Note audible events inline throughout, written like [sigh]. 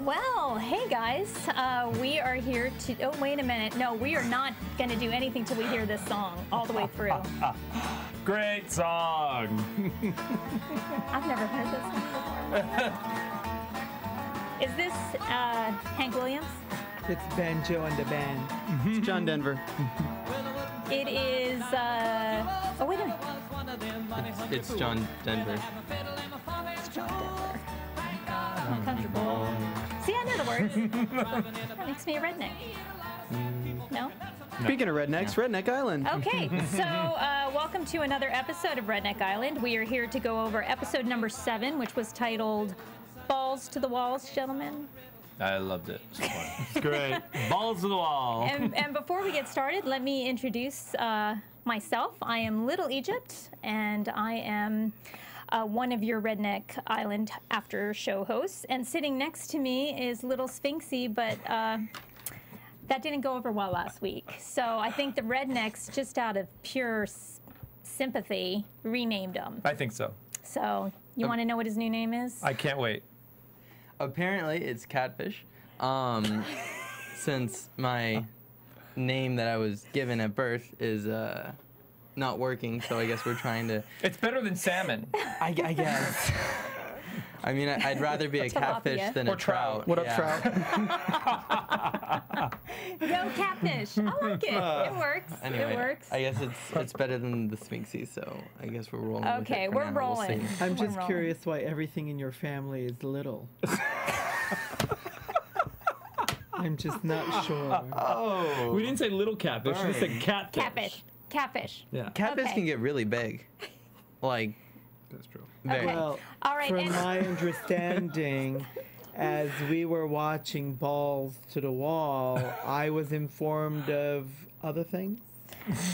Well, hey guys, uh, we are here to. Oh, wait a minute. No, we are not going to do anything till we hear this song all the way through. [laughs] Great song. I've never heard this one before. Is this uh, Hank Williams? It's Banjo and the band. It's John Denver. It is. Uh, oh, wait a minute. It's, it's John Denver. It's John Denver. I'm uncomfortable. See, I know the words. that makes me a redneck. No? Speaking of rednecks, Redneck Island. Okay, [laughs] so uh, welcome to another episode of Redneck Island. We are here to go over episode number seven, which was titled Balls to the Walls, gentlemen. I loved it. It's. [laughs] It's great. [laughs] Balls to the wall. And, and before we get started, let me introduce uh, myself. I am Little Egypt, and I am uh, one of your Redneck Island after show hosts. And sitting next to me is Little Sphinxy, but uh, that didn't go over well last week. So I think the Rednecks, just out of pure s- sympathy, renamed him. I think so. So you want to know what his new name is? I can't wait. Apparently, it's Catfish. Um, [laughs] since my name that I was given at birth is uh, not working, so I guess we're trying to. [laughs] It's better than salmon. I, I guess. [laughs] I mean, I- I'd rather be a catfish Tilapia. than Or a trout. trout. What up, trout? [laughs] no catfish. I like it. It works. Anyway, it works. I guess it's it's better than the Sphinxy, so I guess we're rolling. with it Okay, we're now. We'll rolling. I'm just rolling. curious why everything in your family is little. I'm just not sure. Oh, We didn't say little catfish. We said Burn. catfish. Catfish. Catfish. Yeah, catfish Okay. can get really big. Like, that's true. very. Okay. Well, All right, from and- my understanding, as we were watching Balls to the Wall, I was informed of other things.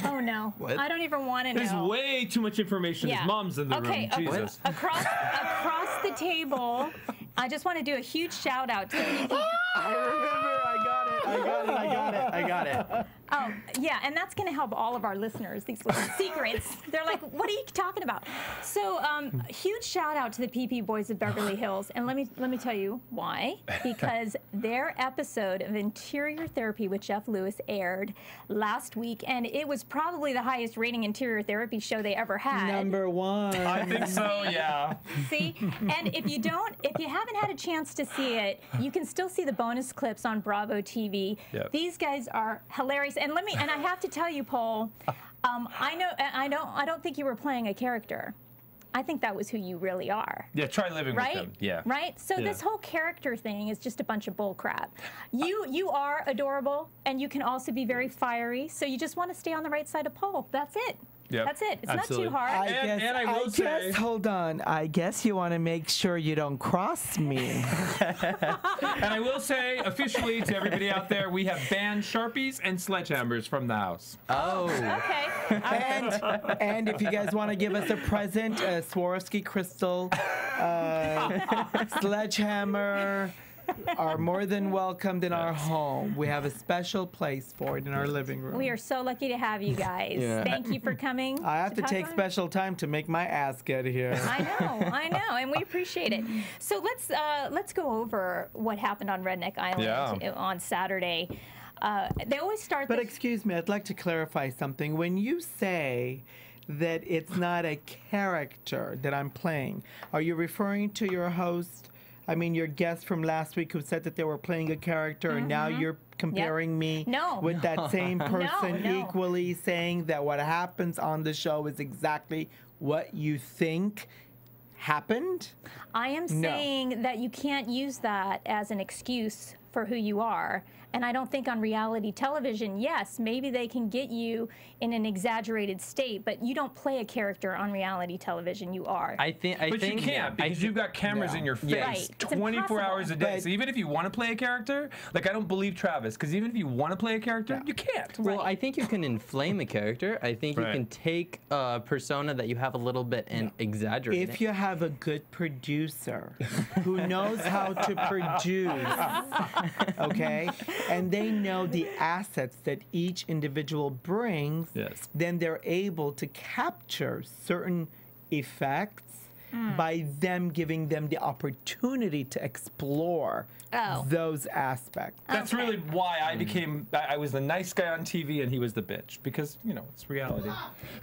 Oh no. What? I don't even want to know. There's way too much information. Yeah. His mom's in the okay, room. ac- Jesus. across across the table, I just want to do a huge shout out to the [laughs] I remember. I got it. I got it. I got it. I got it. Oh, yeah, and that's going to help all of our listeners, these little [laughs] secrets. They're like, what are you talking about? So, um, huge shout out to the PPBoyz of Beverly [laughs] Hills. And let me let me tell you why. Because [laughs] their episode of Interior Therapy with Jeff Lewis aired last week, and it was probably the highest rating interior therapy show they ever had. Number one. I think so, yeah. See? And if you don't, if you haven't had a chance to see it, you can still see the bonus clips on Bravo TV. Yep. These guys are hilarious. And let me, and I have to tell you, Pol, um, I know, I don't, I don't think you were playing a character. I think that was who you really are. Yeah, try living Right? with them. Yeah. Right? So Yeah. this whole character thing is just a bunch of bull crap. You you are adorable and you can also be very fiery. So you just want to stay on the right side of Pol. That's it. Yep. That's it. It's Absolutely. not too hard. I And- guess, and I will guess, say- hold on. I guess you want to make sure you don't cross me. [laughs] [laughs] And I will say officially to everybody out there, we have banned sharpies and sledgehammers from the house. Oh. okay. And, and if you guys want to give us a present, a Swarovski crystal, uh, [laughs] sledgehammer, are more than welcomed in our home. We have a special place for it in our living room. We are so lucky to have you guys. Yeah. Thank you for coming. I have to talk take about it. special time to make my ass get here. I know, I know, and we appreciate it. So let's uh, let's go over what happened on Redneck Island Yeah. on Saturday. Uh, they always start. But excuse me, I'd like to clarify something. When you say that it's not a character that I'm playing, are you referring to your host? I mean, your guest from last week who said that they were playing a character, and now you're comparing me Mm-hmm. No. with that [laughs] same person no. equally saying that what happens on the show is exactly what you think happened. I am No. saying that you can't use that as an excuse for who you are. And I don't think on reality television, yes, maybe they can get you in an exaggerated state, but you don't play a character on reality television. You are. I think. I But think you can't because I you've got cameras Yeah. in your face Yeah. Right. 24 hours a day. But- so even if you want to play a character, like I don't believe Travis, because even if you want to play a character, Yeah. you can't. Well, I think you can inflame a character. I think Right. you can take a persona that you have a little bit and exaggerate If it. you have a good producer who knows how to produce, [laughs] okay, and they know the assets that each individual brings, Yes. then they're able to capture certain effects hmm. by them giving them the opportunity to explore Oh. those aspects. That's Okay. really why I mm. became. I I was the nice guy on TV and he was the bitch because you know it's reality. [laughs] [laughs]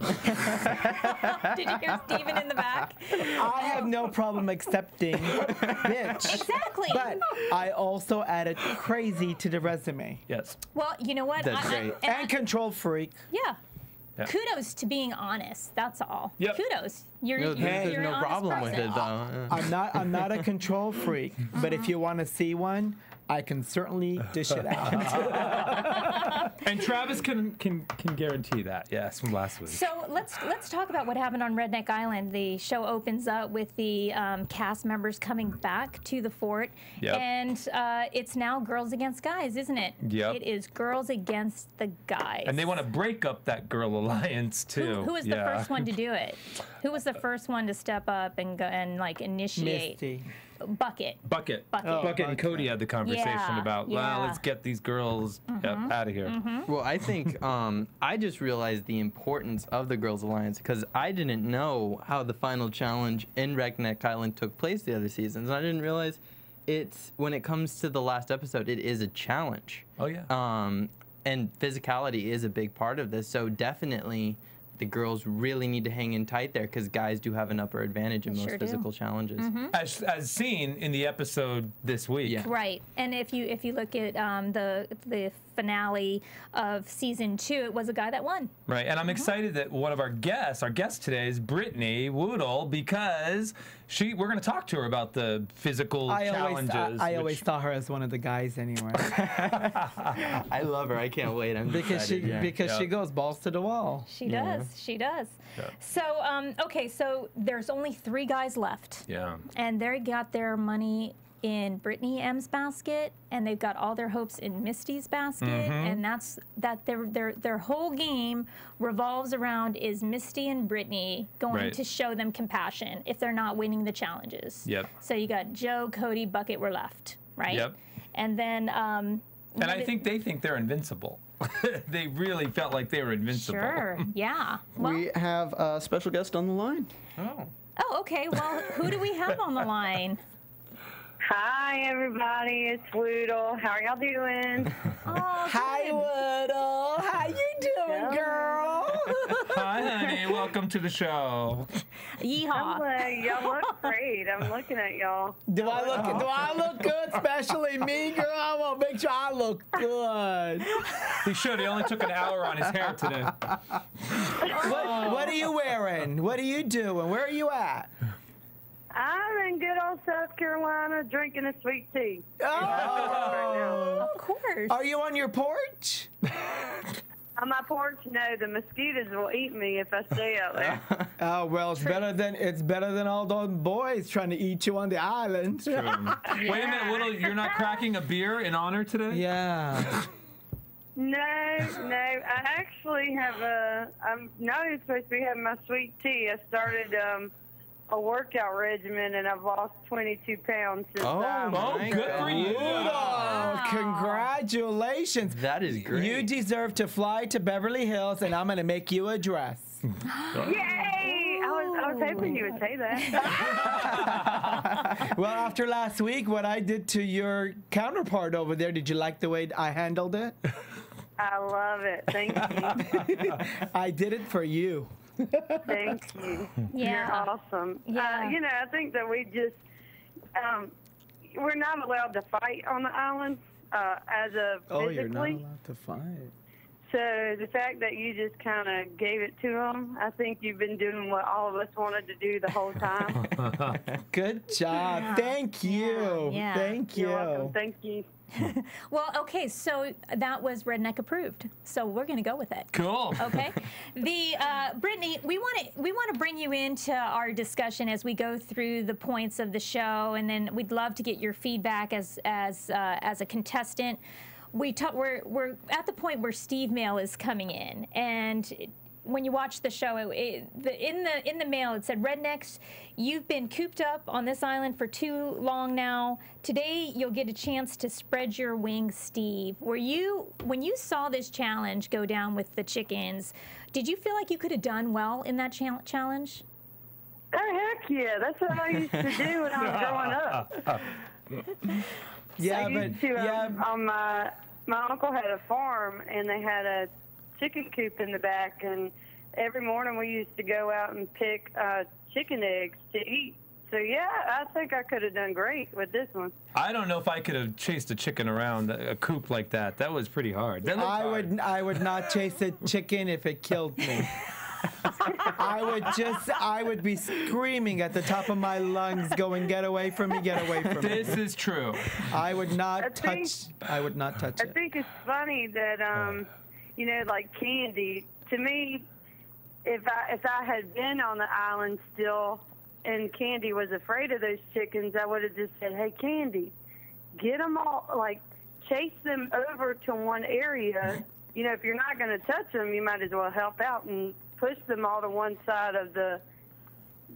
Did you hear Steven in the back? I have no problem accepting bitch. Exactly. But I also added crazy to the resume. Yes. well, you know what? That's I- I- great. and And I- control freak. yeah. Yeah. Kudos to being honest. That's all. Yep. Kudos. You're, no, you're, there's, there's you're an no honest problem with person. it though. I'm not I'm not a control freak, but if you uh-huh. want to see one, I can certainly dish it out. [laughs] And Travis can can can guarantee that. Yes, from last week. So let's let's talk about what happened on Redneck Island. The show opens up with the um, cast members coming back to the fort, Yep. and uh, it's now girls against guys, isn't it? Yep. It is girls against the guys. And they want to break up that girl alliance too. Who, who was the first one to do it? Who was the [laughs] first one to step up and go and like initiate? Misty. Bucket. Bucket. Bucket. Oh, Bucket and Cody had the conversation Yeah, about, well, yeah. Let's get these girls out of here. Well, I think [laughs] um, I just realized the importance of the Girls Alliance because I didn't know how the final challenge in Redneck Island took place the other seasons. And I didn't realize it's when it comes to the last episode, it is a challenge. Oh yeah. Um, and physicality is a big part of this. So definitely the girls really need to hang in tight there because guys do have an upper advantage in They most sure do. physical challenges. as, as seen in the episode this week. Yeah. Right, and if you if you look at um, the the finale of season two, it was a guy that won. Right, and I'm Mm-hmm. excited that one of our guests, our guest today, is Brittany Woodle because she. We're going to talk to her about the physical I always challenges. I, I always saw her as one of the guys anyway. [laughs] I love her. I can't wait. I'm because she yeah. because she goes balls to the wall. She Yeah. does. She does. Yeah. So um, okay, so there's only three guys left, Yeah. and they got their money in Brittany M's basket, and they've got all their hopes in Misty's basket, Mm-hmm. and that's that their their their whole game revolves around is Misty and Brittany going Right. to show them compassion if they're not winning the challenges. Yep. So you got Joe, Cody, Bucket were left, right? Yep. And then um, And I did- think they think they're invincible. [laughs] they really felt like they were invincible. Sure. [laughs] Yeah. Well, we have a special guest on the line. Oh. oh, okay. Well, who do we have on the line? Hi, everybody. It's Woodle. How are y'all doing? [laughs] Oh, Hi, good. Woodle. How you doing, Yeah. girl? [laughs] Hi, honey. Welcome to the show. I'm Yeehaw. like, y'all look [laughs] great. I'm looking at y'all. Do I look do I look good? Especially me, girl. I want to make sure I look good. He should. He only took an hour on his hair today. What, what are you wearing? What are you doing? Where are you at? I'm in good old South Carolina drinking a sweet tea. Oh. Of course. Are you on your porch? On my porch, no, the mosquitoes will eat me if I stay out there. [laughs] Oh well, it's better than it's better than all those boys trying to eat you on the island. Wait a minute, Little. You're not cracking a beer in honor today? Yeah. [laughs] No, no. I actually have a. I'm not even supposed to be having my sweet tea. I started um, a workout regimen and I've lost 22 pounds since. Oh, um, Oh, my good for you. Oh, congratulations. That is great. You deserve to fly to Beverly Hills, and I'm gonna make you a dress. [gasps] Yay! I was, I was hoping you would say that. [laughs] well, after last week, what I did to your counterpart over there, did you like the way I handled it? I love it. Thank you. [laughs] I did it for you. Thank you. [laughs] Yeah. You're awesome. Yeah. Uh, you know, I think that we just, um, we're not allowed to fight on the island uh, as of Oh, you're not allowed to fight. So the fact that you just kind of gave it to them, I think you've been doing what all of us wanted to do the whole time. [laughs] Good job. Thank you. Yeah. Thank you. You're welcome. Thank you. [laughs] Well, okay, so that was redneck approved. So we're going to go with it. Cool. [laughs] Okay. the uh, Brittany, we want to we want to bring you into our discussion as we go through the points of the show, and then we'd love to get your feedback as as uh, as a contestant. We ta- we're we're at the point where Steve Mail is coming in, and when you watch the show, it, it, the, in the in the mail it said, "Rednecks, you've been cooped up on this island for too long now. Today you'll get a chance to spread your wings." Steve, were you when you saw this challenge go down with the chickens? Did you feel like you could have done well in that cha- challenge? Oh heck yeah! That's what I used to do when I was growing up. [laughs] Yeah, I but to, um, yeah, um, my my uncle had a farm and they had a chicken coop in the back, and every morning we used to go out and pick uh, chicken eggs to eat. So yeah, I think I could have done great with this one. I don't know if I could have chased a chicken around a coop like that. That was pretty hard. That I hard. would I would not chase a chicken if it killed me. [laughs] I would just I would be screaming at the top of my lungs, going, "Get away from me! Get away from me!" This is true. I would not I think- touch. I would not touch I it. think it's funny that um, you know, like candy. To me, if I if I had been on the island still, and Candy was afraid of those chickens, I would have just said, "Hey, Candy, get them all like chase them over to one area. You know, if you're not going to touch them, you might as well help out and push them all to one side of the."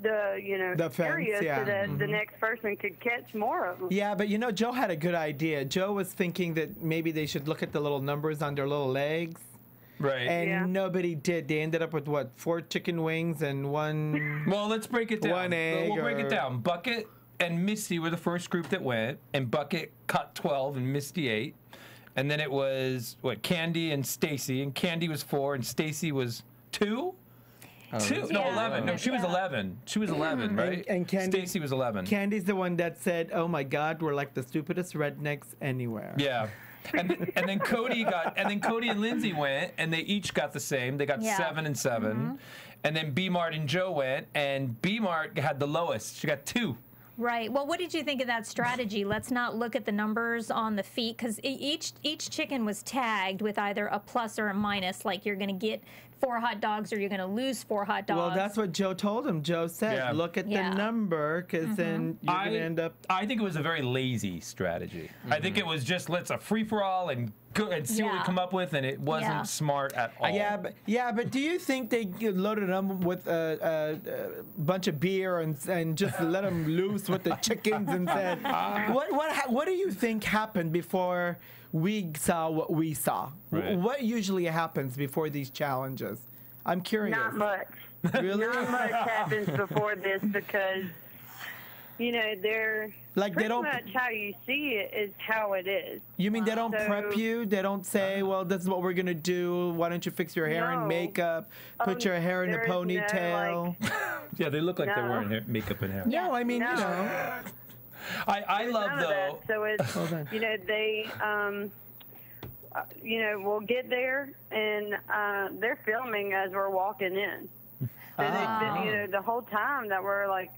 The you know The fence, area yeah. so that the mm-hmm. next person could catch more of them. Yeah, but you know, Joe had a good idea. Joe was thinking that maybe they should look at the little numbers on their little legs, Right. and Yeah. nobody did. They ended up with what four chicken wings and one. [laughs] Well, let's break it down. One egg we'll break or- it down. Bucket and Misty were the first group that went, and Bucket caught 12 and Misty 8. And then it was, what, Candy and Stacy, and Candy was 4 and Stacy was 2? Two? Oh, no, Yeah. 11. No, she was Yeah. 11. She was 11, right? and Candy- Stacy was 11. Candy's the one that said, "Oh my God, we're like the stupidest rednecks anywhere." Yeah. And, th- and then Cody got and then Cody and Lindsay went and they each got the same. They got Yeah. seven and 7 mm-hmm. And then B Mart and Joe went and B Mart had the lowest. She got two. Right. Well, what did you think of that strategy? Let's not look at the numbers on the feet because each each chicken was tagged with either a plus or a minus. Like you're going to get four hot dogs or you're going to lose four hot dogs. Well, that's what Joe told him. Joe said, Yeah. "Look at Yeah. the number, because mm-hmm. then you're I, gonna end up." I think it was a very lazy strategy. I think it was just let's a free for all and go and see what we come up with, and it wasn't Yeah. smart at uh, all. Yeah, but yeah, but do you think they loaded them with a, a, a bunch of beer and and just let them [laughs] loose with the chickens and said, [laughs] ah. "What what what do you think happened before we saw what we saw? Right. What usually happens before these challenges? I'm curious. Not much. Really? Not much happens [laughs] before this because, you know, they're Like, they pretty don't- much how you see it is how it is. You mean they don't So- prep you? They don't say, "Well, this is what we're gonna do. Why don't you fix your hair and makeup? Put Um, your hair in a there's no, ponytail." [laughs] yeah, they look like they're No. wearing hair, makeup and hair. no, I mean, you know. [laughs] I, I love None though. that. So it's, [laughs] Hold you know, they, um, uh, you know, we'll get there and uh, they're filming as we're walking in. So Ah. they, you know, the whole time that we're like,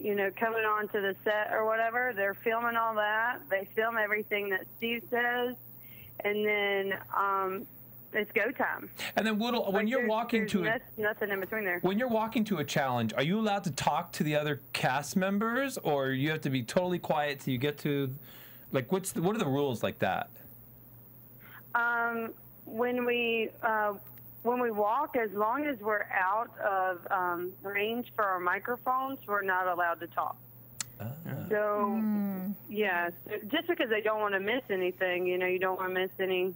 you know, coming onto the set or whatever, they're filming all that. They film everything that Steve says, and then um, it's go time. And then Woodle, when Like, you're there's- walking there's to a nothing in between there. when you're walking to a challenge, are you allowed to talk to the other cast members, or you have to be totally quiet till you get to, like, what's the, what are the rules like that? Um, when we uh, when we walk, as long as we're out of um, range for our microphones, we're not allowed to talk. So, yeah, so just because they don't want to miss anything, you know, you don't want to miss any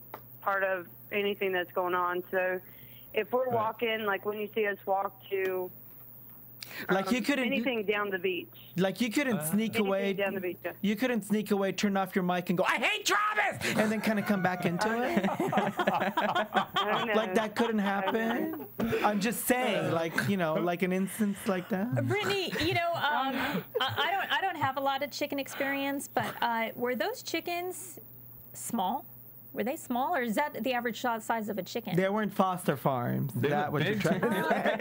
part of anything that's going on. So, if we're walking, like when you see us walk to Like you um, couldn't, anything down the beach, like you couldn't sneak away. down the beach. yeah. You couldn't sneak away, turn off your mic, and go, "I hate Travis," and then kind of come back into it. [laughs] Like that couldn't happen. I'm just saying, like you know, like an instance like that. Brittany, you know, um, I, I don't, I don't have a lot of chicken experience, but uh, were those chickens small? Were they small, or is that the average size size of a chicken? They weren't foster farms. They that [laughs] look what you're big trying to to say.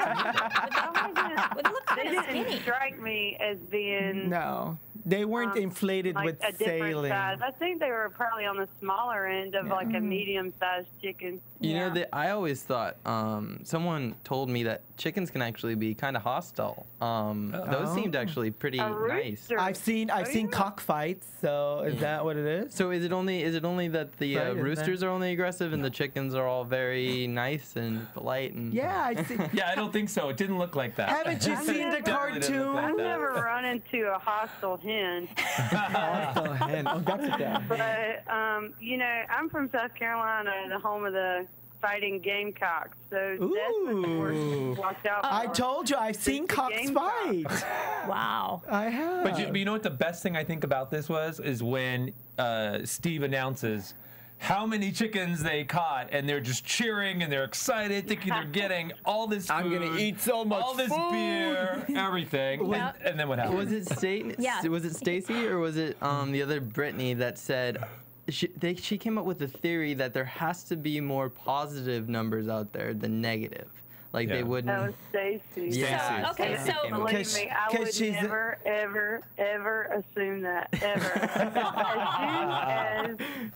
They look They kind of didn't skinny. strike me as being No, they weren't um, inflated like with a saline. size. I think they were probably on the smaller end of like a medium-sized chicken. You Yeah. know, that I always thought um, someone told me that chickens can actually be kind of hostile. Um, Those Oh. seemed actually pretty nice. I've seen I've Oh, seen yeah. cockfights. So is that what it is? So is it only is it only that the uh, Right, is that- roosters are only aggressive and the chickens are all very nice and polite and Yeah, I see. [laughs] Yeah, I don't think so. It didn't look like that. Haven't you [laughs] seen the Definitely didn't look like I've never run into a hostile hen, [laughs] Oh, hen. Oh, that's a but um, you know, I'm from South Carolina, the home of the fighting gamecocks. So that's what the Ooh. horses watch out for. I told you I've seen the cocks fight. [laughs] Wow. I have. But you, but you know what the best thing I think about this was is when uh, Steve announces how many chickens they caught, and they're just cheering and they're excited, thinking they're [laughs] getting all this. I'm gonna eat so much all this food. beer, everything, and, Yep. and then what happened? Was it State? Yeah. Was it Stacy or was it um, the other Brittany that said she they, she came up with a theory that there has to be more positive numbers out there than negative. Like Yeah. they wouldn't. That was Stacy. Stacy. So, okay, Yeah. so Believe Believe Cause- me, I 'cause would she's a- never, ever, ever assume that ever. [laughs] as soon as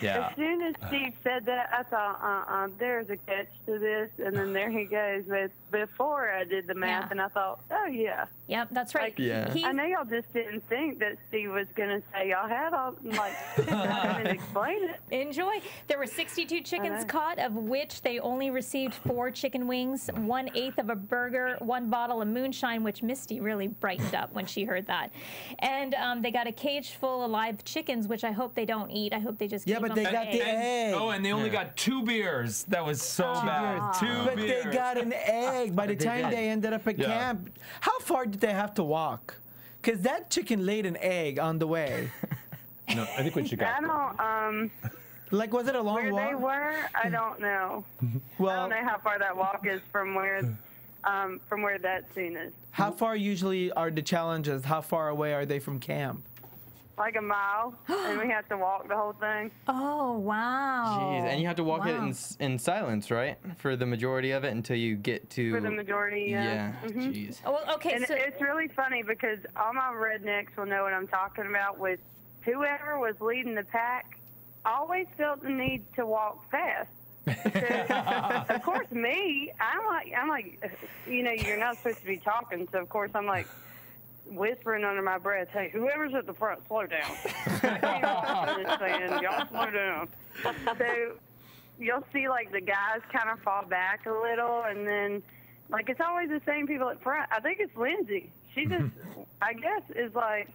yeah. As soon as Steve said that, I thought, uh-uh, there's a catch to this, and then there he [sighs] goes. But before I did the math, Yeah. and I thought, oh yeah. yep, that's right. Like, Yeah. He, I know y'all just didn't think that Steve was gonna say y'all had all like [laughs] and explain it. Enjoy. There were 62 chickens know. caught, of which they only received four chicken wings, one eighth of a burger, one bottle of moonshine, which Misty really brightened up when she heard that. And um, they got a cage full of live chickens, which I hope they don't eat. I hope they just Yeah, keep but they got the eggs. egg. Oh, and they only got two beers. That was so bad. Two But beers. they got an egg by the They time did. they ended up at Yeah. camp. How far did they have to walk? Because that chicken laid an egg on the way. [laughs] no, I think we should I go. don't um Like, was it a long where walk? they were. I don't know. [laughs] I well, don't know how far that walk is from where um from where that scene is. how far usually are the challenges? How far away are they from camp? Like a mile, and we have to walk the whole thing. [gasps] Oh, wow. Jeez, and you have to walk it in, in silence, right? For the majority of it until you get to. For the majority, yeah. Yeah. Mhm. Jeez. Oh, well, okay, And so it's really funny because all my rednecks will know what I'm talking about. With whoever was leading the pack, always felt the need to walk fast. [laughs] Of course, me, I'm like, I'm like, you know, you're not supposed to be talking, so of course I'm like whispering under my breath, "Hey, whoever's at the front, slow down." Just [laughs] saying, y'all slow down. So you'll see like the guys kind of fall back a little, and then like it's always the same people at front. I think it's Lindsay. She [laughs] just, I guess, is like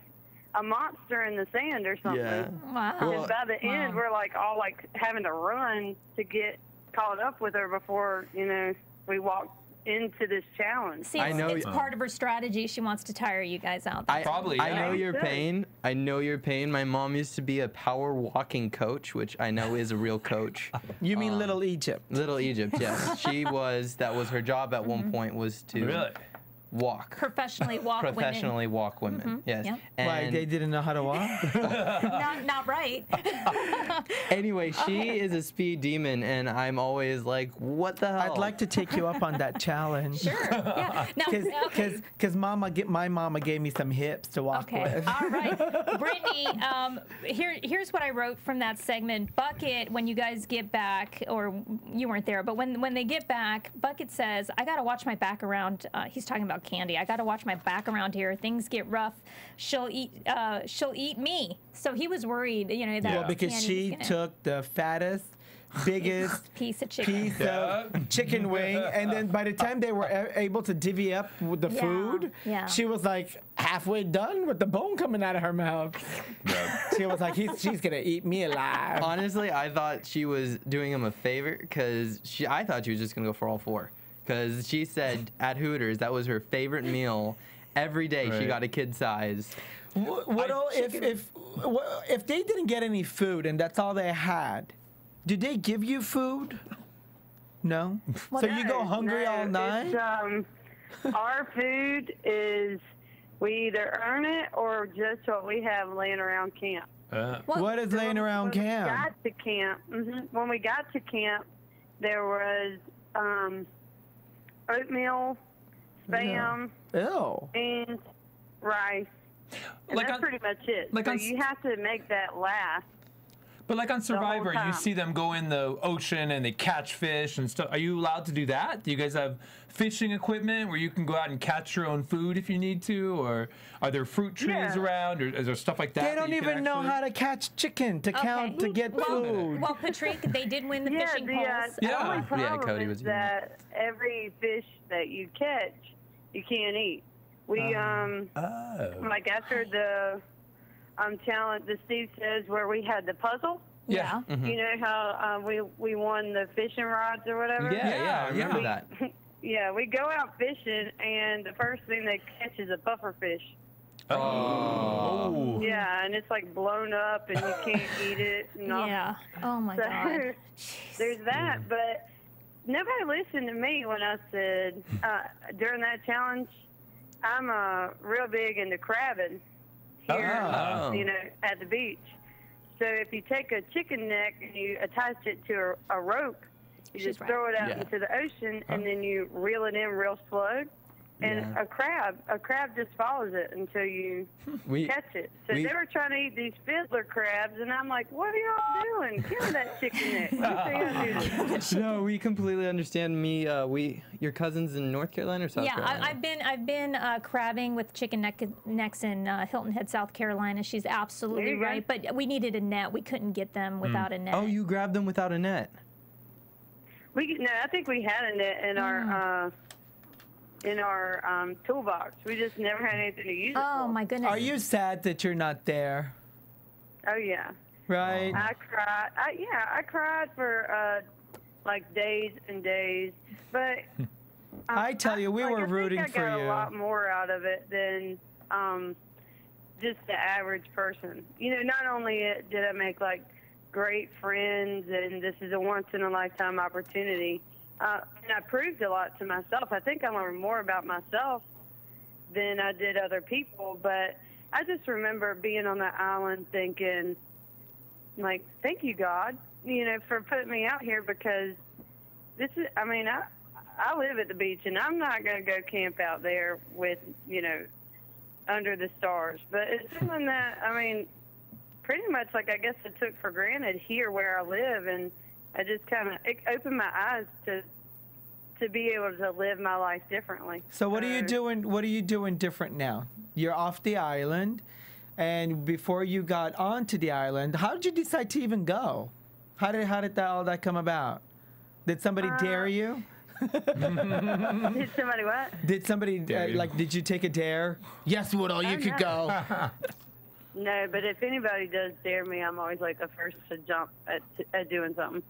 a monster in the sand or something. Yeah. wow. Well- And by the end, we're like all like having to run to get caught up with her before you know we walk into this challenge. See, I it's, know it's y- part of her strategy. She wants to tire you guys out. I, Probably, I know your Good. pain. I know your pain. My mom used to be a power walking coach, which I know is a real coach. [laughs] You mean Um, Little Egypt? Little Egypt, yes. She was. That was her job at Mm-hmm. one point was to Really? Walk. Professionally [laughs] walk Professionally walk women. Yes. Yep. Why And they didn't know how to walk? [laughs] [laughs] Not, not right. anyway, she is a speed demon, and I'm always like, what the hell? I'd like to take you up on that challenge. Sure. Yeah. Now, Because okay. because mama get my mama gave me some hips to walk Okay. with. All right. Brittany, um, here, here's what I wrote from that segment. Bucket, when you guys get back, or you weren't there, but when, when they get back, Bucket says, I got to watch my back around. Uh, he's talking about Candy. I got to watch my back around here. Things get rough. She'll eat, uh, she'll eat me. So he was worried, you know, that Well, because Candy she gonna- took the fattest, [laughs] biggest [laughs] piece of chicken. piece Yeah. of chicken wing, and then by the time they were able to divvy up with the Yeah, food, yeah. she was like halfway done with the bone coming out of her mouth. [laughs] She was like, He's, "She's gonna eat me alive." Honestly, I thought she was doing him a favor because she. I thought she was just gonna go for all four because she said at Hooters that was her favorite meal. Every day she got a kid size. Wh- What el- if if if they didn't get any food and that's all they had? Did they give you food? No. [laughs] so you go hungry no, all night? Um, our food is we either earn it or just what we have laying around camp. Uh, Well, What is laying around when camp? We got to camp. hmm When we got to camp, there was um, oatmeal, spam, Ew. beans, rice, and Like that's on- pretty much it. like so on you have to make that last. But like on Survivor, you see them go in the ocean and they catch fish and stuff. Are you allowed to do that? Do you guys have fishing equipment where you can go out and catch your own food if you need to, or are there fruit trees Yeah. around, or is there stuff like that? They don't even know how to catch chicken to count to get well, food. Well, Patrik, they did win the yeah, fishing the, poles. uh, Yeah. only Yeah, problem Cody is was using that every fish that you catch, you can't eat. We um Oh. like after the um challenge, the Steve says where we had the puzzle. Yeah. You know how um, we we won the fishing rods or whatever. Yeah, yeah, Yeah, I remember yeah. that. [laughs] Yeah, we go out fishing, and the first thing they catch is a puffer fish. Oh. Yeah, and it's like blown up, and you can't [laughs] eat it. And all. Yeah. Oh my So, God. [laughs] There's that, but nobody listened to me when I said uh, during that challenge, I'm uh, real big into crabbing here, ah. um, Oh. you know, at the beach. So if you take a chicken neck and you attach it to a, a rope, you She's just right. throw it out Yeah. into the ocean, and then you reel it in real slow. And Yeah. a crab, a crab just follows it until you [laughs] We catch it. So we- they were trying to eat these fiddler crabs, and I'm like, "What are y'all doing? Kill that chicken neck." Let [laughs] me show you how to do this. no, we completely understand. Me, uh, we, your cousins in North Carolina or South Yeah, Carolina? I, I've been I've been uh, crabbing with chicken neck, necks in uh, Hilton Head, South Carolina. She's absolutely There you go. right, but we needed a net. We couldn't get them without a net. Oh, you grabbed them without a net. We no, I think we had a net in our uh, in our um, toolbox. We just never had anything to use it Oh for. my goodness. Are you sad that you're not there? Oh yeah, Right? I cried. I, yeah, I cried for uh, like days and days. But um, I tell you, we like, were I think rooting I for got you. a lot more out of it than um, just the average person. You know, not only it, did I make like great friends, and this is a once in a lifetime opportunity, uh, and I proved a lot to myself. I think I learned more about myself than I did other people. But I just remember being on that island thinking, like, thank you, God, you know, for putting me out here because this is, I mean, I, I live at the beach and I'm not going to go camp out there with, you know, under the stars. But it's [laughs] something that, I mean, pretty much like I guess I took for granted here where I live. And I just kind of, it opened my eyes to, to be able to live my life differently. So what are you doing? What are you doing different now? You're off the island, and before you got onto the island, how did you decide to even go? How did how did that all that come about? Did somebody Uh, dare you? [laughs] [laughs] Did somebody what? Did somebody Dare uh, you. like? Did you take a dare? Yes, Woodle, you Oh, could no. go. [laughs] No, but if anybody does dare me, I'm always like the first to jump at, at doing something.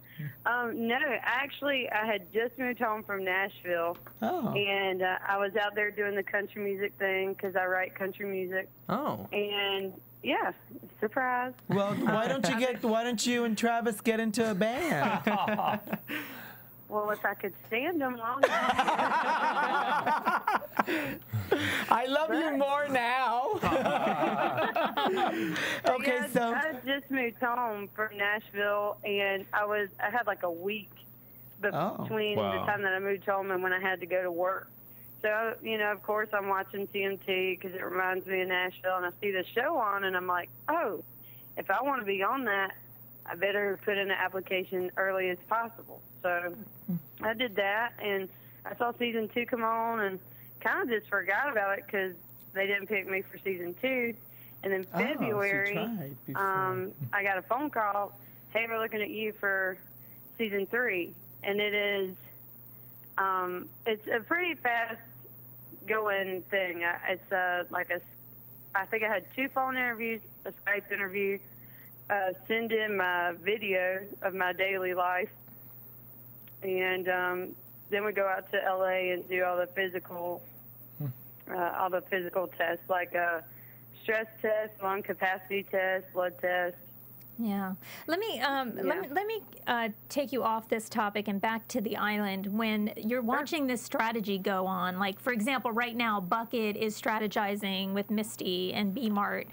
Um, no, actually, I had just moved home from Nashville, Oh, and uh, I was out there doing the country music thing because I write country music. Oh. And yeah, surprise. well, why don't you get? [laughs] Why don't you and Travis get into a band? [laughs] Well, if I could stand them long enough. [laughs] I love you more now. [laughs] okay, yeah, so I just moved home from Nashville, and I was I had like a week be- Oh. between Wow. the time that I moved home and when I had to go to work. So you know, of course, I'm watching CMT because it reminds me of Nashville, and I see the show on, and I'm like, oh, if I want to be on that, I better put in an application early as possible. So I did that, and I saw season two come on, and kind of just forgot about it because they didn't pick me for season two. And then Oh, February, before. um, I got a phone call. Hey, we're looking at you for season three, and it is, um, it's a pretty fast going thing. It's uh, like a, I think I had two phone interviews, a Skype interview, uh, send in my video of my daily life, and um, then we go out to LA and do all the physical, uh, all the physical tests like a stress test, lung capacity test, blood test, Yeah. Let me um, let me let me uh, take you off this topic and back to the island. When you're watching this strategy go on, like for example, right now Bucket is strategizing with Misty and B Mart.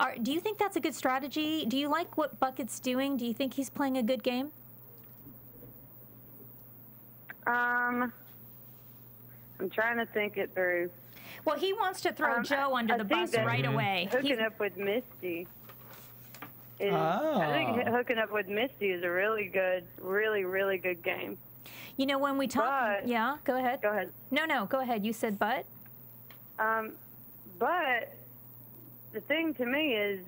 Are, do you think that's a good strategy? Do you like what Bucket's doing? Do you think he's playing a good game? Um, I'm trying to think it through. Well, he wants to throw Um, Joe under I the bus that right away. Hooking He's- up with Misty. Is, I think Ah. hooking up with Misty is a really good, really, really good game. you know, when we talk, But- yeah, go ahead. Go ahead. No, no, go ahead. You said but. Um, but the thing to me is,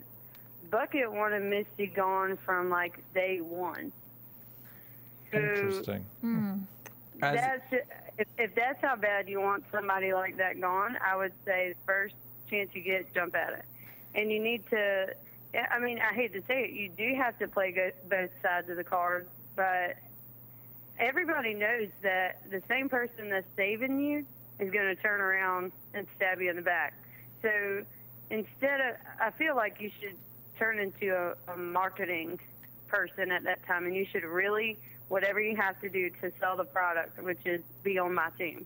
Bucket wanted Misty gone from like day one. So Interesting. As- That's if, if that's how bad you want somebody like that gone, I would say first chance you get, jump at it. And you need to. I mean, I hate to say it, you do have to play go, both sides of the card, but everybody knows that the same person that's saving you is going to turn around and stab you in the back. So instead of, I feel like you should turn into a, a marketing person at that time, and you should really, whatever you have to do to sell the product, which is be on my team.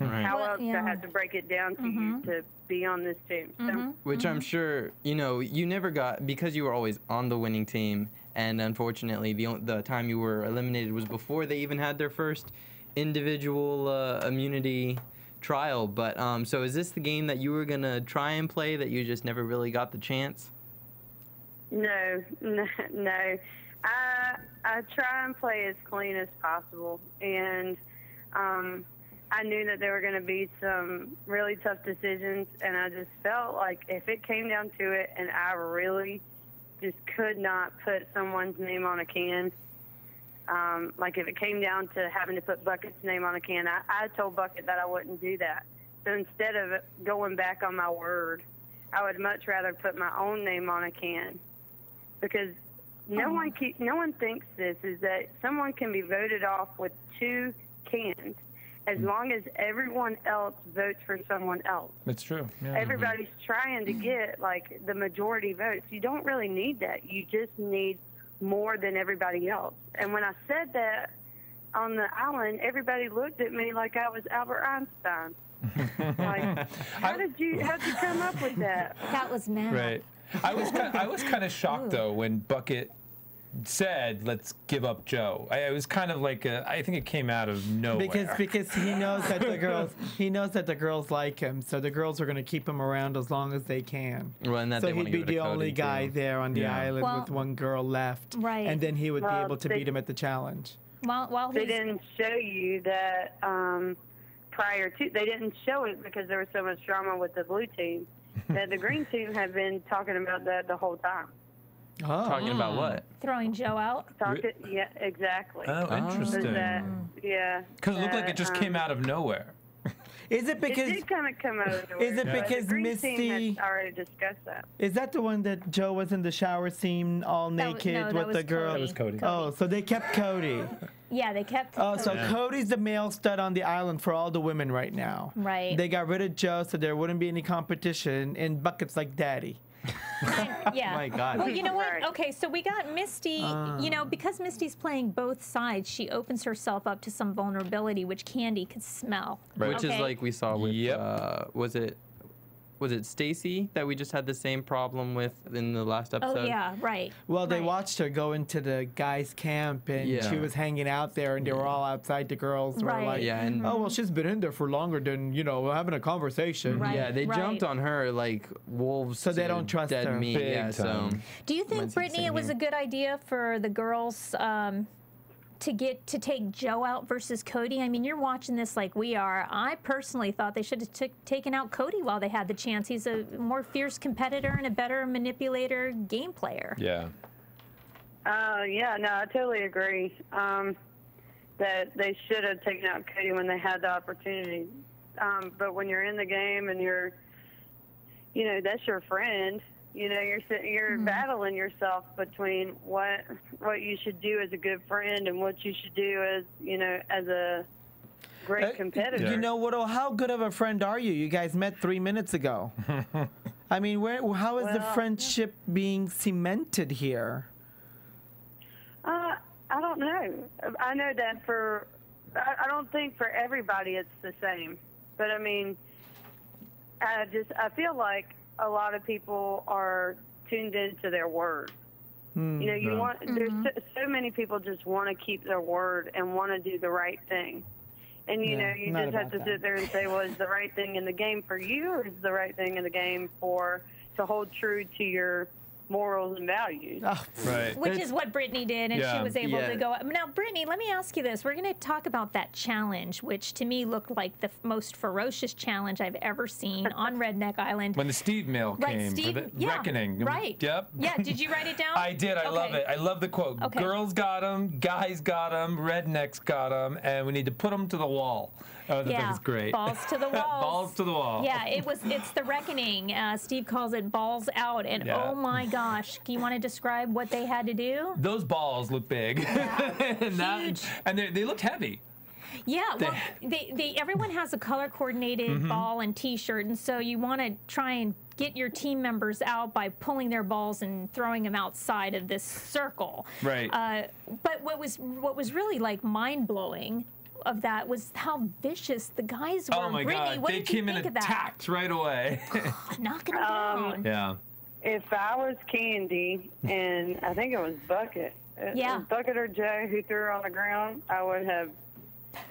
Right. How Well, else yeah. I have to break it down to you to be on this team? So Which I'm sure you know you never got because you were always on the winning team, and unfortunately the on- the time you were eliminated was before they even had their first individual uh, immunity trial. But um, so is this the game that you were gonna try and play that you just never really got the chance? No, [laughs] no, no. I I try and play as clean as possible, and um, I knew that there were going to be some really tough decisions, and I just felt like if it came down to it, and I really just could not put someone's name on a can. Um, like if it came down to having to put Bucket's name on a can, I, I told Bucket that I wouldn't do that. So instead of going back on my word, I would much rather put my own name on a can because no oh. one keep, no one thinks this is that someone can be voted off with two cans as mm. long as everyone else votes for someone else. It's true. Yeah. Mm-hmm. Everybody's trying to get like the majority votes. You don't really need that. You just need more than everybody else. And when I said that on the island, everybody looked at me like I was Albert Einstein. [laughs] like, how did you how did you come up with that? That was mad. Right. I was kind I was kind of shocked though when Bucket said, "Let's give up Joe." I, it was kind of like a, I think it came out of nowhere. Because because he knows that the girls he knows that the girls like him, so the girls are gonna keep him around as long as they can. Well, and that so they he'd be give it to the only guy too. there on the Yeah. island Well- with one girl left, Right. And then he would be able to they- beat him at the challenge. While while They didn't show you that um, prior to. They didn't show it because there was so much drama with the blue team. That the green team had been talking about that the whole time. Oh, Talking about what? throwing Joe out. Talking, yeah, exactly. oh, interesting. that, yeah. Because it looked like it just um, came out of nowhere. Is it because It because did kind of come out of nowhere. Is it but because the Misty- had already discussed that? is that the one that Joe was in the shower scene all That was- naked no, that with the girl? Cody. That was Cody. Oh, so they kept Cody. [laughs] Yeah, they kept. Cody. Oh, so Cody. Cody's the male stud on the island for all the women right now. Right. They got rid of Joe, so there wouldn't be any competition, and Bucket's like daddy. [laughs] yeah. my God. Well, you know what? Okay, so we got Misty. you know, because Misty's playing both sides, she opens herself up to some vulnerability, which Candy could smell. Which Okay. is like we saw with Yep. uh, was it was it Stacy that we just had the same problem with in the last episode? Oh episode? yeah, right. Well, they right. watched her go into the guys' camp, and she was hanging out there, and they were all outside. The girls were like, Yeah, and "Oh, well, she's been in there for longer than you know, having a conversation." Right. yeah, they jumped on her like wolves. So they don't trust dead her. meat. Big yeah, so. Do you think, Brittany, it was here. a good idea for the girls um, to get to take Joe out versus Cody? I mean, you're watching this like we are. I personally thought they should have took taken out Cody while they had the chance. He's a more fierce competitor and a better manipulator game player. Yeah. Uh, yeah, no, I totally agree. Um, that they should have taken out Cody when they had the opportunity. Um, but when you're in the game and you're, you know, that's your friend. You know, you're sitting, you're battling yourself between what what you should do as a good friend and what you should do as you know as a great Uh, competitor. You know what? How good of a friend are you? You guys met three minutes ago. [laughs] I mean, where? How is the Well, friendship being cemented here? Uh, I don't know. I know that for, I, I don't think for everybody it's the same. But I mean, I just, I feel like a lot of people are tuned into their word. Hmm. You know, you Yeah. want, there's so, so many people just want to keep their word and want to do the right thing. And you Yeah, know, you just have to that. sit there and say, well, is the right thing in the game for you, or is the right thing in the game for to hold true to your morals and values? Oh, Right. Which is what Brittany did, and Yeah. she was able Yeah. to go. Now, Brittany, let me ask you this: We're going to talk about that challenge, which to me looked like the f- most ferocious challenge I've ever seen [laughs] on Redneck Island. When the Steve mail right, came Steve? for the yeah, reckoning. Right. Yep. Yeah. Did you write it down? [laughs] I did. I love it. I love the quote. Okay. Girls got them, guys got them, rednecks got them, and we need to put them to the wall. Oh, that yeah. was great. Balls to the [laughs] walls. Balls to the wall. Yeah, it was. It's the reckoning. Uh, Steve calls it balls out, and Yeah. oh my gosh, do you want to describe what they had to do? Those balls look big. [laughs] and that- Huge. and they, they looked heavy. Yeah, well, they, they everyone has a color coordinated Mm-hmm. ball and T-shirt, and so you want to try and get your team members out by pulling their balls and throwing them outside of this circle. Right. Uh, but what was what was really like mind blowing of that was how vicious the guys were. Oh my Brittany, God. what They did you came in think of that? attacked right away. [laughs] Knocking them Um, down. yeah. If I was Candy, and I think it was Bucket, Yeah. was Bucket or Joe who threw her on the ground, I would have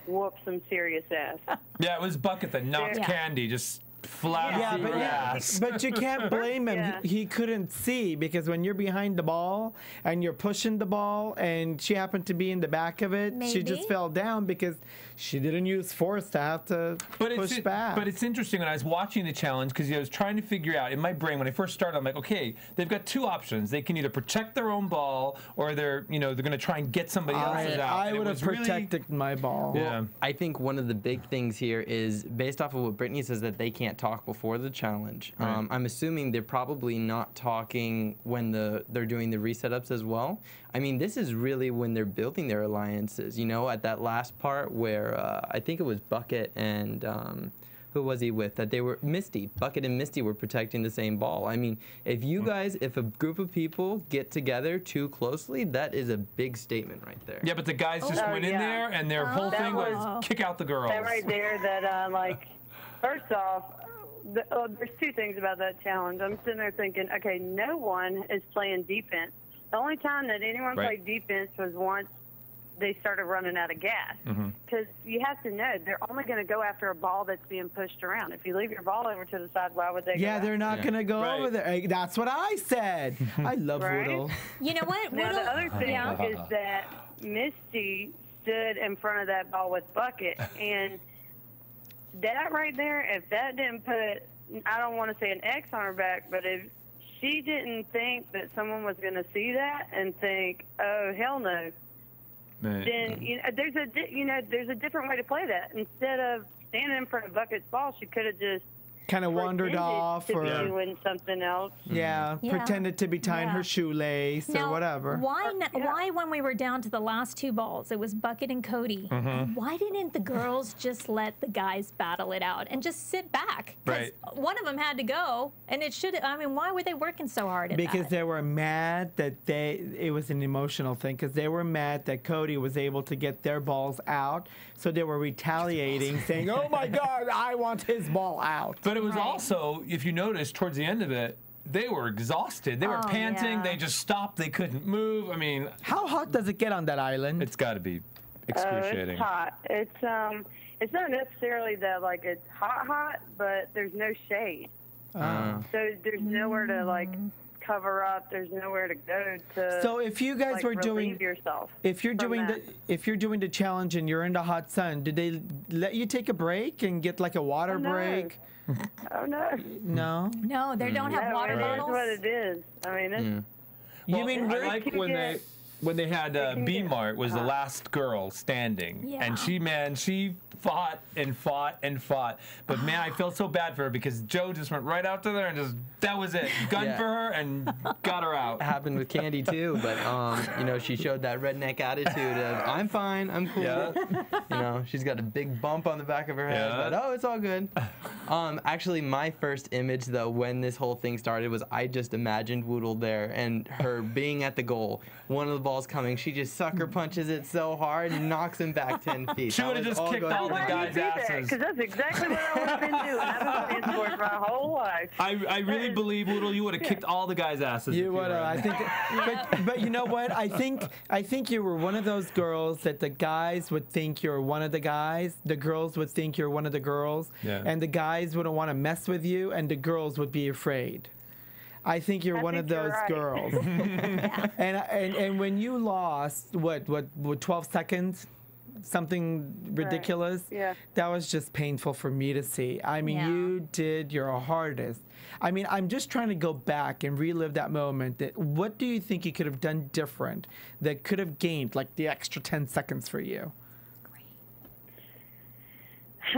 whooped some serious ass. Yeah, it was Bucket that knocked Yeah. Candy just flat Yeah, off but, her yeah, ass. but you can't [laughs] blame him. Yeah. He, he couldn't see because when you're behind the ball and you're pushing the ball, and she happened to be in the back of it, she just fell down because she didn't use force to have to But push it's, back. but it's interesting when I was watching the challenge because I was trying to figure out in my brain when I first started. I'm like, okay, they've got two options. They can either protect their own ball or they're, you know, they're going to try and get somebody else's I, out. I And would have was really- protected my ball. Yeah. I think one of the big things here is based off of what Brittany says that they can't talk before the challenge. Right. Um, I'm assuming they're probably not talking when the they're doing the resetups as well. I mean, this is really when they're building their alliances. You know, at that last part where uh, I think it was Bucket and. Um, who was he with? That they were Misty, Bucket and Misty were protecting the same ball. I mean, if you guys, if a group of people get together too closely, that is a big statement right there. Yeah, but the guys just Oh, went in there and their whole thing was, was- kick out the girls. that right there that uh, like first off the, oh, there's two things about that challenge i'm sitting there thinking okay no one is playing defense the only time that anyone Right. played defense was once they started running out of gas Mm-hmm. because you have to know they're only going to go after a ball that's being pushed around if you leave your ball over to the side why would they Yeah, go they're not Yeah. going to go Right. over there. Hey, That's what I said. [laughs] I love Right? Woodle. You know what? [laughs] Now, the Woodle- other thing Yeah. is that Misty stood in front of that ball with Bucket, [laughs] and that right there, if that didn't put, I don't want to say an X on her back, but if she didn't think that someone was going to see that and think, oh, hell no, then you know, there's a di- you know there's a different way to play that. Instead of standing in front of Bucket's ball, she could have just Kind of wandered off to or, be yeah, doing something else. Yeah. pretended to be tying Yeah. her shoelace Now, or whatever. Why? n- yeah. Why, when we were down to the last two balls, it was Bucket and Cody. Mm-hmm. Why didn't the girls just let the guys battle it out and just sit back? 'Cause Right. One of them had to go, and it should. I mean, why were they working so hard at because that? they were mad that they it was an emotional thing because they were mad that Cody was able to get their balls out so they were retaliating [laughs] saying oh my god I want his ball out But it was Right. also, if you notice, towards the end of it, they were exhausted. They were Oh, panting. yeah. They just stopped. They couldn't move. I mean, how hot does it get on that island it's got to be Oh, excruciating. it's hot. It's um, it's not necessarily that like it's hot, hot, but there's no shade, Uh, so there's nowhere to like cover up. There's nowhere to go to. so if you guys like, were doing yourself. if you're doing that. the if you're doing the challenge and you're in the hot sun did they let you take a break and get like a water Oh, no. Break oh no, no no, they don't have no, water it is bottles. what it is. I mean, it's, you Well, mean I really like can when they when they had uh, B Mart was the last girl standing, Yeah. and she man she fought and fought and fought. But man, I felt so bad for her because Joe just went right out to there and just that was it, [laughs] gunned Yeah. for her and got her out. [laughs] happened with Candy too, but um, you know, she showed that redneck attitude of I'm fine, I'm cool. Yeah. You know, she's got a big bump on the back of her head, Yeah. but oh, it's all good. Um, actually, my first image though, when this whole thing started, was I just imagined Woodle there and her being at the goal. One of the balls coming, she just sucker punches it so hard and knocks him back ten feet. She would've just kicked all through the guys' head. asses. Because that's exactly what I would have been doing. I've been playing sports my whole life. I, I really believe Woodle, you would have kicked all the guys' asses. You would have. I think, [laughs] but, but you know what? I think I think you were one of those girls that the guys would think you're one of the guys. The girls would think you're one of the girls, Yeah. and the guys wouldn't want to mess with you, and the girls would be afraid. I think you're I one think of those right. girls. [laughs] and, and and when you lost, what what, what 12 seconds? Something ridiculous. Yeah. That was just painful for me to see. I mean, Yeah. you did your hardest. I mean, I'm just trying to go back and relive that moment. That what do you think you could have done different that could have gained like the extra 10 seconds for you?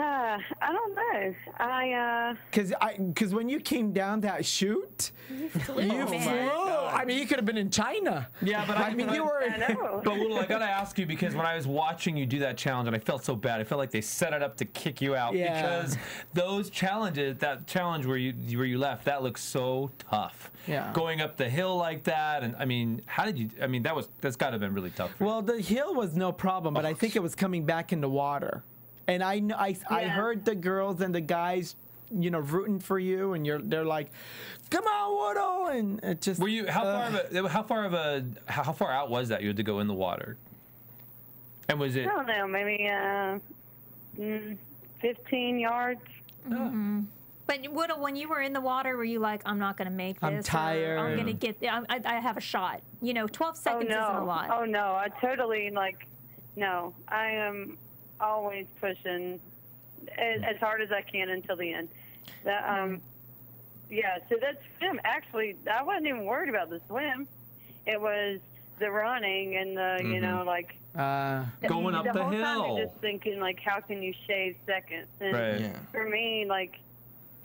I don't know. I uh, Because I because when you came down that chute, you flew. I mean, you could have been in China. Yeah, but I, I- mean, you were. I know. [laughs] But Woodle, I gotta ask you because when I was watching you do that challenge, and I felt so bad. I felt like they set it up to kick you out Yeah. because those challenges, that challenge where you where you left, that looks so tough. Yeah. Going up the hill like that, and I mean, how did you? I mean, that was that's got to have been really tough. For you. Well, the hill was no problem, but I think it was coming back in the water. And I, kn- I, I heard the girls and the guys, you know, rooting for you, and you're they're like, "Come on, Woodle!" And it just Were you how uh, far of a how far of a how far out was that you had to go in the water? And was it? I don't know, maybe uh, mm, 15 yards. But Woodle, when you were in the water, were you like, "I'm not going to make this"? I'm or, I'm going to get. I, I I have a shot. You know, 12 Oh seconds no! isn't a lot. Oh no! I totally like. No, I am always pushing as, as hard as I can until the end. That um, yeah. So that swim actually, I wasn't even worried about the swim. It was the running and the you know like Uh, Going up the, the whole time hill. you're just thinking like how can you shave seconds and Right. Yeah. for me like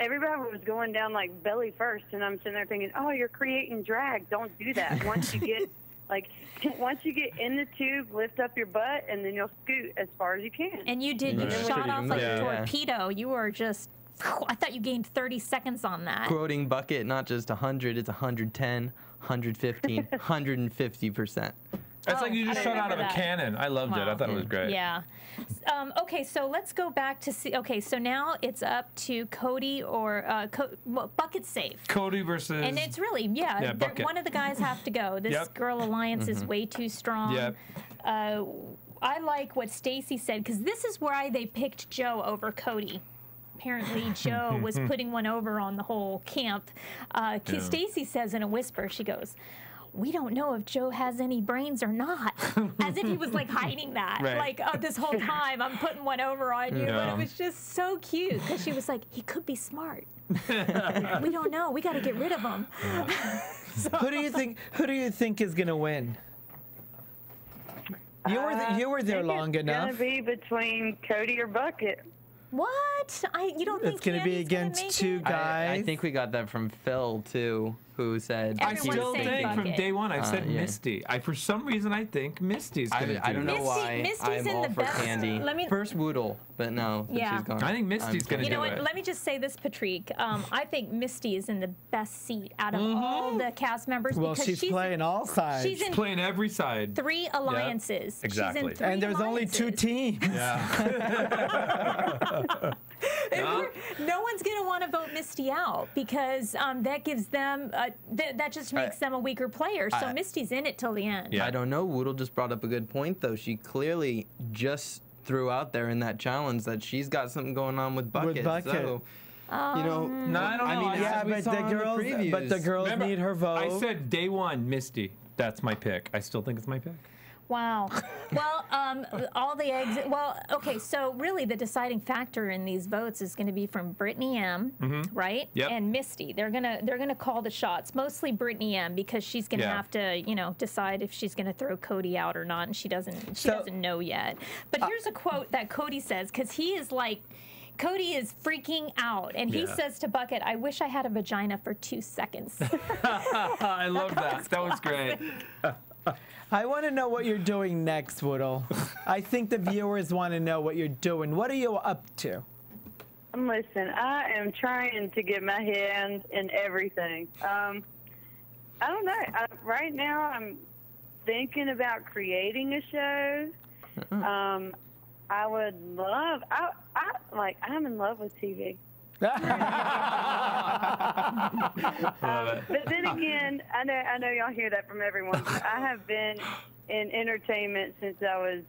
everybody was going down like belly first and i'm sitting there thinking oh you're creating drag don't do that once you get like [laughs] once you get in the tube lift up your butt and then you'll scoot as far as you can And you did. You Right. shot off like much. a torpedo. You were just. I thought you gained 30 seconds on that. Quoting Bucket, not just 100, it's 110, 115, 150%. [laughs] It's Oh, like you just shot out of remember a that. cannon. I loved it. I thought it was great. Yeah. Um, okay, so let's go back to see. Okay, so now it's up to Cody or uh, Co- well, Bucket Safe. Cody versus. And it's really, yeah, Yeah, Bucket. one of the guys have to go. [laughs] This Yep. girl alliance is way too strong. Yep. Uh, I like what Stacy said because this is why they picked Joe over Cody. Apparently, [laughs] Joe was putting one over on the whole camp. Uh, Yeah. Stacy says in a whisper, she goes, "We don't know if Joe has any brains or not," [laughs] as if he was like hiding that. Right. Like, oh, this whole time I'm putting one over on you, but it was just so cute because she was like, "He could be smart." [laughs] we don't know. We got to get rid of him. [laughs] who do you think? Who do you think is gonna win? You were th- uh, you were there I long it's enough. It's gonna be between cody or bucket What? I you don't think It's gonna be Candy's gonna against make two it? guys. I, I think we got that from Phil, too, who said. I still saying think from day one I Uh, said yeah. Misty. I for some reason I think Misty's I, gonna do I don't know. Misty- why Misty's I'm in all the for best- Candy. let me- First Woodle, but no, that Yeah. she's gone. I think Misty's I'm gonna You do know it. what? Let me just say this, Patrik. Um, I think Misty is in the best seat out of all the cast members well, because she's, she's playing all sides. she's in Playing every side. three alliances. exactly. She's in three and there's only two teams. And [laughs] [laughs] [laughs] we're- no one's going to want to vote Misty out because um, that gives them uh, th- that just makes them a weaker player. So I- Misty's in it till the end. Yeah. I don't know. Woodle just brought up a good point, though. She clearly just threw out there in that challenge that she's got something going on with Bucket. With Bucket. So, you know, No, I don't I know. mean, I Yeah, as we but the in girls, but the girls Remember, need her vote. I said day one, Misty. That's my pick. I still think it's my pick. Wow. [laughs] Well, um, all the eggs. Well, okay. So really, the deciding factor in these votes is going to be from Brittany M. Right? Yep. And Misty. They're gonna they're gonna call the shots. Mostly Brittany M. Because she's going to Yeah. have to you know decide if she's going to throw Cody out or not, and she doesn't she So- doesn't know yet. But here's a quote that Cody says because he is like. Cody is freaking out, and he Yeah. says to Bucket, "I wish I had a vagina for two seconds." [laughs] I love that. That was great. [laughs] I want to know what you're doing next, Woodle. I think the viewers want to know what you're doing. What are you up to? Listen, I am trying to get my hand in everything. Um, I don't know. I, right now, I'm thinking about creating a show. Um, I would love. I, I like. I'm in love with TV. Love um, it. But then again, I know I know y'all hear that from everyone. But I have been in entertainment since I was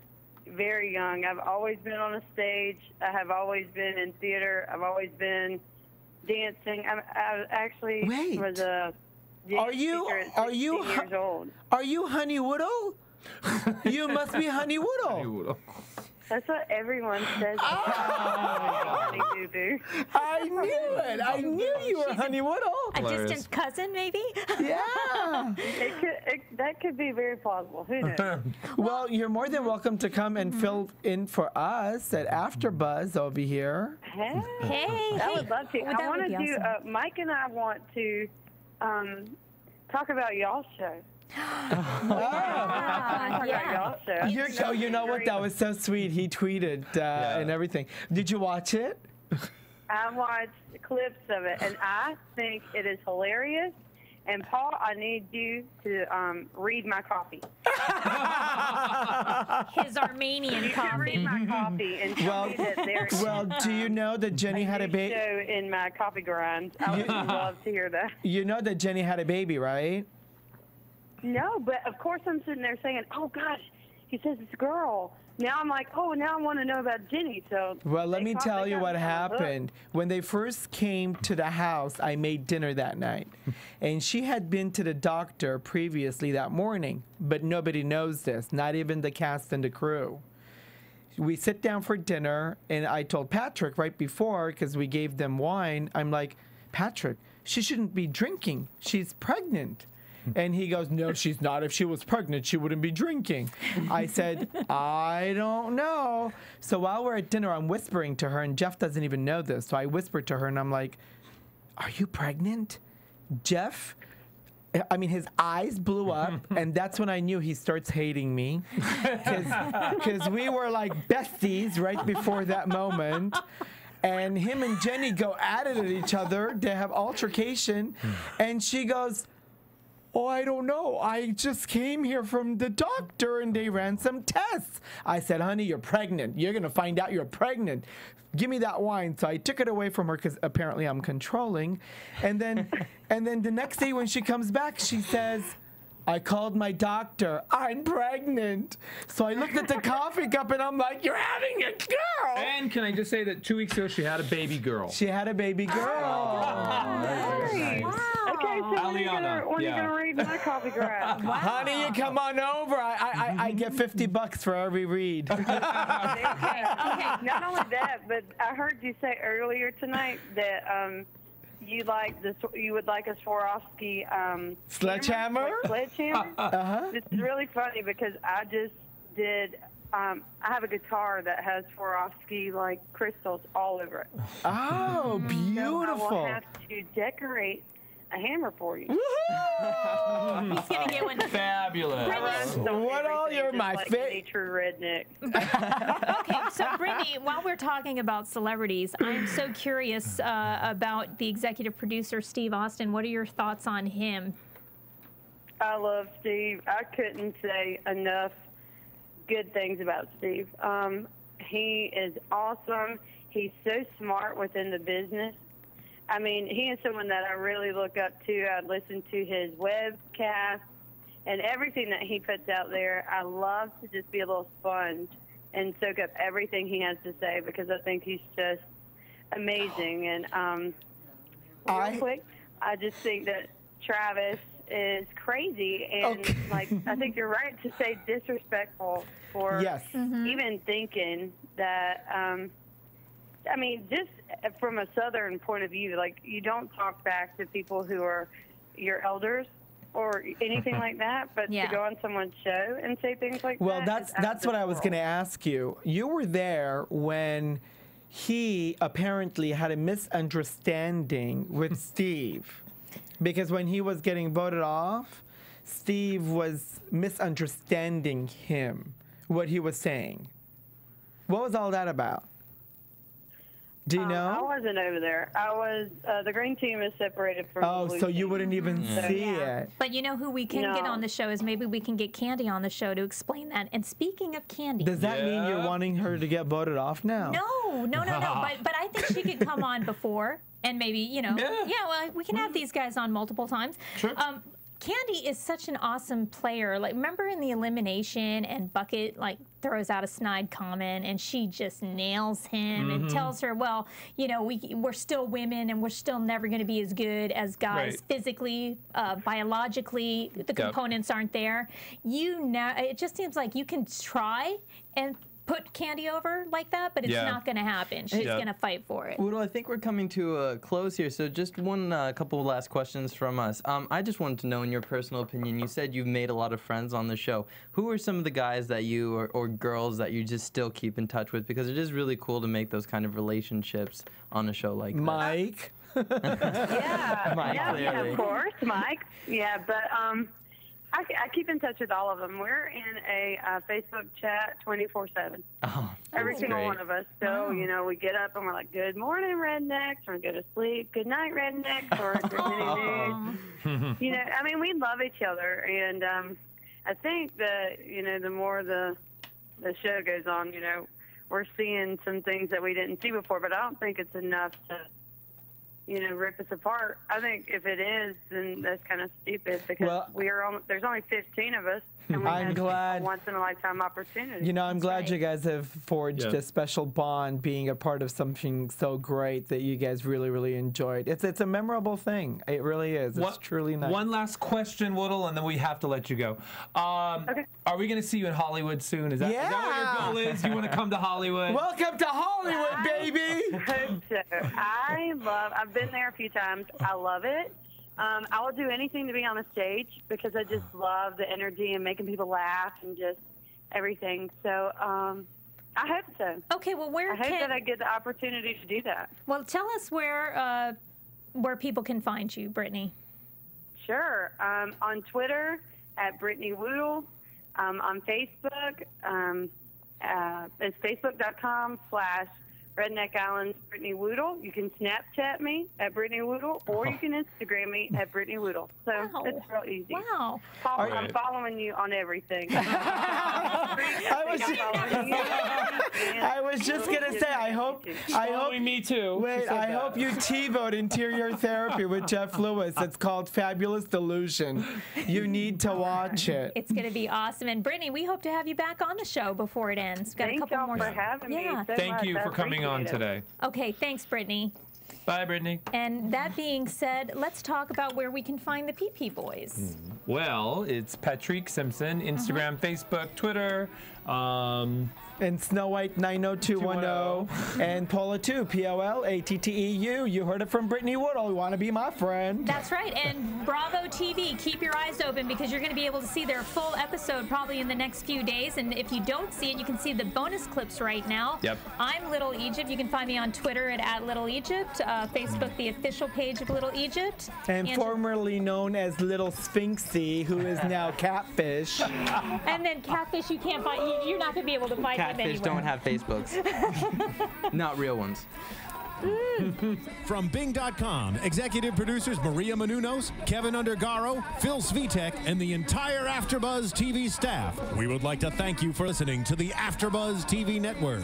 very young. I've always been on a stage. I have always been in theater. I've always been dancing. I, I actually Wait. was a Are you- are you 16 years old. Are you Honey Woodle? [laughs] you must be Honey Woodle. That's what everyone says. [laughs] Honey Boo Boo. I knew it. I knew you were Honey Woodle. a Hilarious. distant cousin, maybe? [laughs] Yeah. It could, it, that could be very plausible. Who knows? [laughs] Well, you're more than welcome to come and fill in for us at AfterBuzz over here. hey. Hey, I hey, would love to. well, I want to do. awesome. Uh, Mike and I want to um, talk about y'all's show. Talk yeah. y'all's show. You're, oh, you know what? That was so sweet. He tweeted uh, and everything. Did you watch it? I watched clips of it, and I think it is hilarious. And Pol, I need you to um, read my copy. [laughs] His Armenian You should read coffee. my copy and tell Well- me that there's Well, do you know that Jenny had a baby? in my copy grind. I would love to hear that. [laughs] You know that Jenny had a baby, right? No, but of course I'm sitting there saying, "Oh gosh," he says it's a girl. Now I'm like, "Oh, now I want to know about Jenny." So Well, let me tell you what happened. When they first came to the house, I made dinner that night. [laughs] and she had been to the doctor previously that morning, but nobody knows this, not even the cast and the crew. We sit down for dinner, and I told Patrik right before, because we gave them wine, I'm like, Patrik, she shouldn't be drinking. She's pregnant. And he goes, No, she's not. If she was pregnant, she wouldn't be drinking. I said, I don't know. So while we're at dinner, I'm whispering to her, and Jeff doesn't even know this. So I whispered to her, and I'm like, Are you pregnant? Jeff? I mean, his eyes blew up, [laughs] and that's when I knew he starts hating me. Because we were like besties right before that moment. And him and Jenny go at it at each other. They have altercation. Hmm. And she goes, Oh, I don't know. I just came here from the doctor and they ran some tests. I said, honey, you're pregnant. You're going to find out you're pregnant. Give me that wine. So I took it away from her because apparently I'm controlling. And then, [laughs] and then the next day when she comes back, she says, I called my doctor. I'm pregnant. So I looked at the coffee cup and I'm like, you're having a girl. And can I just say that two weeks ago she had a baby girl. She had a baby girl. Okay, so when are you gonna, Aliana, when yeah. you gonna read my copy grind? [laughs] Honey, you come on over. I, I, I, I get 50 bucks for every read. [laughs] okay, okay. Not only that, but I heard you say earlier tonight that um, you like the you would like a Swarovski um, Sledgehammer? hammer, sledgehammer. [laughs] Uh-huh. This is really funny because I just did. Um, I have a guitar that has Swarovski like crystals all over it. Oh, beautiful! So I will have to decorate a hammer for you. He's gonna get one. Fabulous. What all your- Just my like fa- true redneck. [laughs] Okay, so Brittany, while we're talking about celebrities, I'm so curious uh, about the executive producer Steve Austin. What are your thoughts on him? I love Steve. I couldn't say enough good things about Steve. Um, he is awesome. He's so smart within the business. I mean, he is someone that I really look up to. I listen to his webcast and everything that he puts out there. I love to just be a little sponge and soak up everything he has to say because I think he's just amazing. And um, real I- quick, I just think that Travis is crazy, and Okay. [laughs] like I think you're right to say disrespectful for Yes. even thinking that. Um, I mean, just uh, from a southern point of view, like you don't talk back to people who are your elders or anything [laughs] like that, but Yeah. to go on someone's show and say things like Well, that. that's that's what I was going to ask you. You were there when he apparently had a misunderstanding with [laughs] Steve, because when he was getting voted off, Steve was misunderstanding him, what he was saying. What was all that about? Do you Um, I wasn't over there. I was. Uh, the green team is separated from. Oh, the blue so you team. wouldn't even So, see yeah. it. But you know who we can get on the show is maybe we can get Candy on the show to explain that. And speaking of Candy, Does that mean you're wanting her to get voted off now? no, no, no, no. [laughs] but but I think she could come on before and maybe you know Yeah. well we can have these guys on multiple times. Sure. Um, Candy is such an awesome player. Like remember in the elimination and Bucket like throws out a snide comment and she just nails him Mm-hmm. and tells her, well, you know, we we're still women and we're still never going to be as good as guys Right. physically, uh, biologically. The components aren't there. You know, it just seems like you can try and put Candy over like that, but it's Yeah. not going to happen. She's Yeah. going to fight for it. Well, I think we're coming to a close here. So, just one uh, couple last questions from us. Um, I just wanted to know, in your personal opinion, you said you've made a lot of friends on the show. Who are some of the guys that you or, or girls that you just still keep in touch with? Because it is really cool to make those kind of relationships on a show like this. Mike. [laughs] Yeah, [laughs] Mike, yeah, yeah, clearly. of course, Mike. Yeah, but um, I, I keep in touch with all of them. We're in a uh, Facebook chat 24 seven. Oh, Every single great. one of us. So, you know, we get up and we're like, good morning, rednecks, or go to sleep, good night, rednecks, or if there's [laughs] any news. [laughs] You know, I mean, we love each other. And um, I think that, you know, the more the, the show goes on, you know, we're seeing some things that we didn't see before, but I don't think it's enough to, you know, rip us apart. I think if it is, then that's kind of stupid because Well- we are on, there's only 15 of us. And we [laughs] I'm glad- once in a lifetime opportunity. You know, I'm glad right. you guys have forged Yeah. a special bond, being a part of something so great that you guys really, really enjoyed. It's it's a memorable thing. It really is. It's One- truly nice. One last question, Woodle, and then we have to let you go. Um, Okay. Are we going to see you in Hollywood soon? Is that Yeah. what your goal is? You want to come to Hollywood? Welcome to Hollywood, baby. hope so. I love. I've been there a few times. I love it. Um, I will do anything to be on the stage because I just love the energy and making people laugh and just everything. So um, I hope so. Okay, well, where I hope can that I get the opportunity to do that. well tell us where uh, where people can find you, Brittany. Sure. Um, on Twitter at Brittany Woodle. Um, on Facebook, um, uh, it's facebook.com slash Redneck Islands Brittany Woodle. You can Snapchat me at Brittany Woodle, or you oh. can Instagram me at Brittany Woodle. So Wow. it's real easy. Wow. Follow, I'm following you on everything. [laughs] I was I'm following you. [laughs] I was just gonna say. I hope. I hope. me too. Wait, I hope you TiVoed Interior Therapy with Jeff Lewis. It's called Fabulous Delusion. You need to watch it. It's going to be awesome. And Brittany, we hope to have you back on the show before it ends. Got a Thank couple y'all more. for having yeah. me. So Thank much. you for coming on it. today. Okay, thanks, Brittany. Bye, Brittany. And that being said, let's talk about where we can find the PPBoyz. Well, it's Patrik Simpson, Instagram, Facebook, Twitter. Um, And Snow White 90210 and Polatteu, P O L A T T E U. You heard it from Brittany Woodle. You want to be my friend? That's right. And Bravo TV, keep your eyes open because you're going to be able to see their full episode probably in the next few days. And if you don't see it, you can see the bonus clips right now. Yep. I'm Little Egypt. You can find me on Twitter at, at Little Egypt, uh, Facebook, the official page of Little Egypt. And Angela- formerly known as Little Sphinxy, who is now [laughs] Catfish. And then Catfish, you can't find, you- you're not going to be able to find him Catfish don't have Facebooks. [laughs] Not real ones. [laughs] From Bing.com, executive producers Maria Menounos, Kevin Undergaro, Phil Svitek, and the entire AfterBuzz TV staff. We would like to thank you for listening to the AfterBuzz TV network.